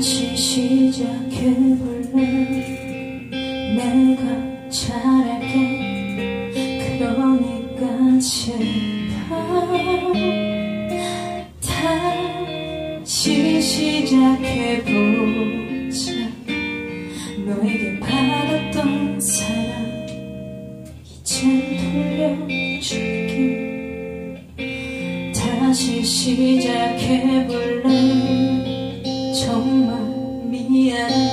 다시 시작해볼래? 내가 잘할게. 그러니까 제발 다시 시작해보자. 너에게 받았던 사랑 이젠 돌려줄게. 다시 시작해볼래 trong mà miên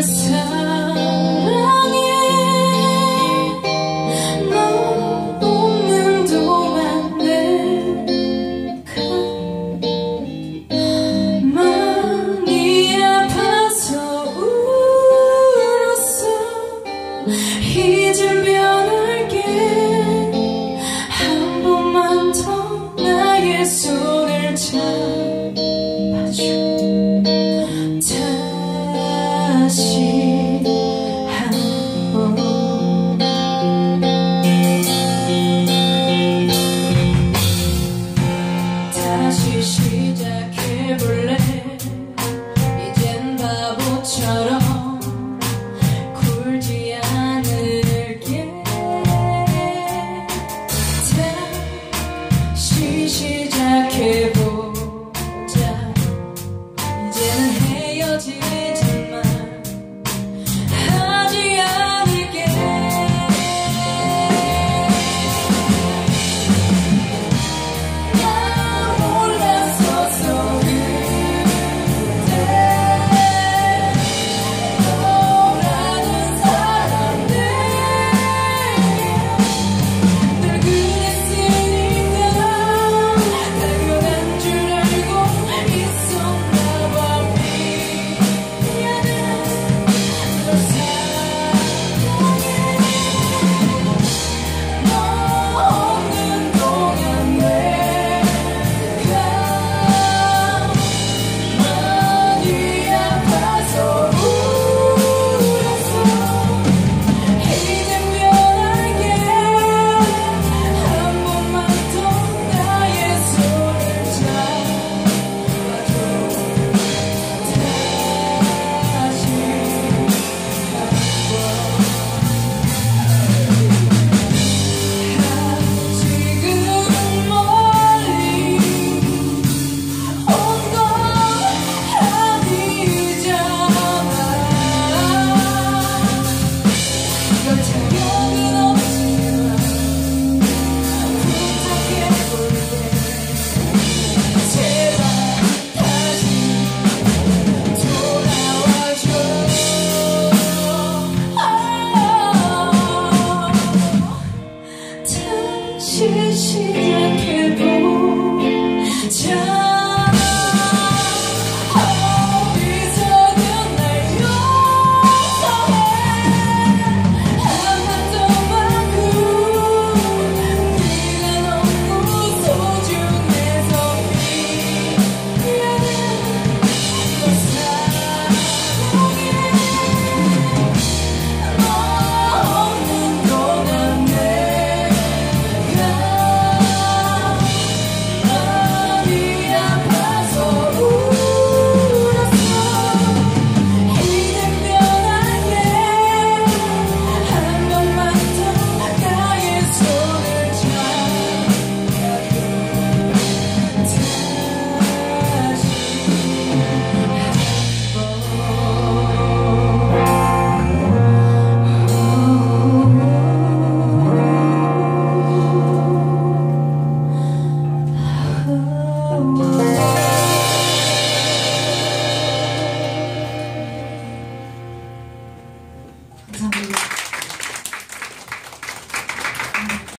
myself 다시 시작해볼래?